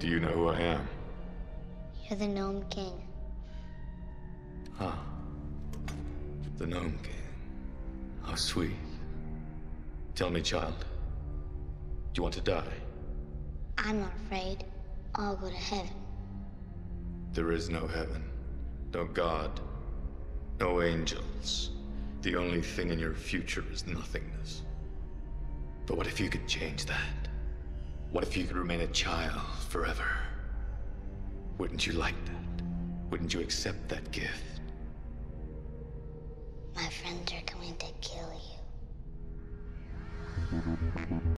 Do you know who I am? You're the Gnome King. Ah. The Gnome King. How sweet. Tell me, child. Do you want to die? I'm not afraid. I'll go to heaven. There is no heaven. No God. No angels. The only thing in your future is nothingness. But what if you could change that? What if you could remain a child forever? Wouldn't you like that? Wouldn't you accept that gift? My friends are coming to kill you.